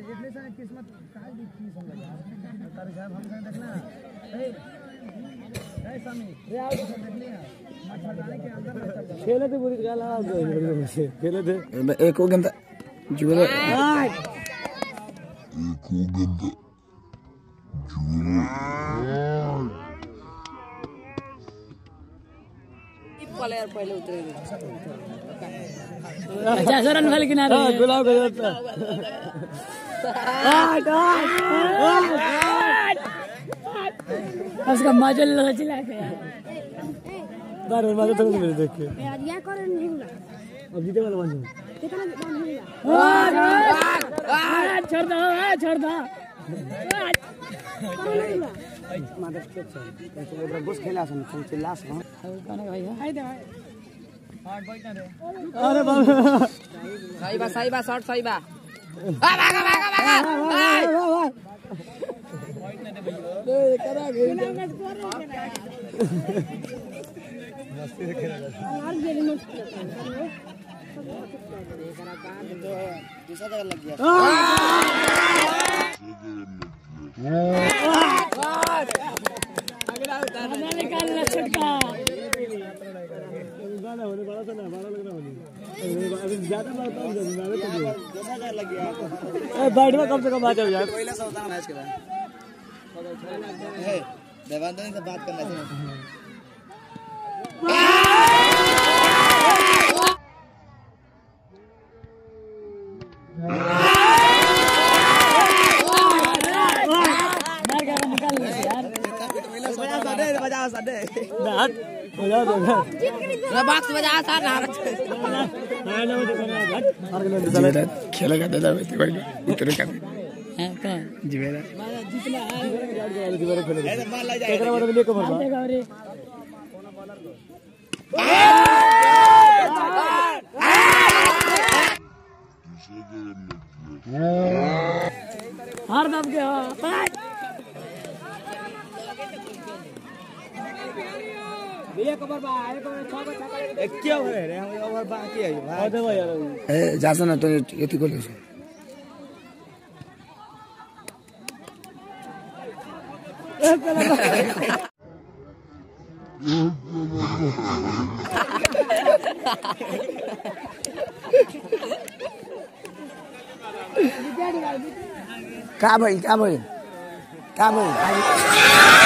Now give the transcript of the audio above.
किस्मत काय दिखी समजा तारे साहब हम संग देखना? ए ए स्वामी रे आओ तो देखने मच्छरदानी के अंदर ना खेले थे पूरी गाल आ गए खेले थे। एक हो गया जुगल प्लेयर पहले उतरे पचास रन वाले किनारे। गुलाब का जाता उसका मज़ा ले लो चिल्ला के बार बार मारो तो मेरे देख के यार या करें नहीं होला अब जीते वाला बन कितना नहीं होला छोड़ दो आ, छोड़ दो। मादर के चल तो ओकरा बस खेला सन चल चिल्ला सन है हाय दे अरे बाप सही बा सही बा शॉट सही बा यार गेली मत हमारा बैठ में कम से कम आ जाओ यार पहला मैच है देवानंद से बात करना चाहिए मार के निकाल ला यार बजा साडे बजा साडे नाट हो जाओ तो बॉक्स बजा सा ना है खेला का दादा बेटी भाई उतरे का हाँ। कौन जिवेरा जितना ऐसे मार ला एकरा बाद लिए कमर बा देखो रे हार दब के हो पाँच क्या हो रे हम ओवर बाकी है भाई आ दे यार ए जासा ना तो यति को लेसे का भाई का भाई का भाई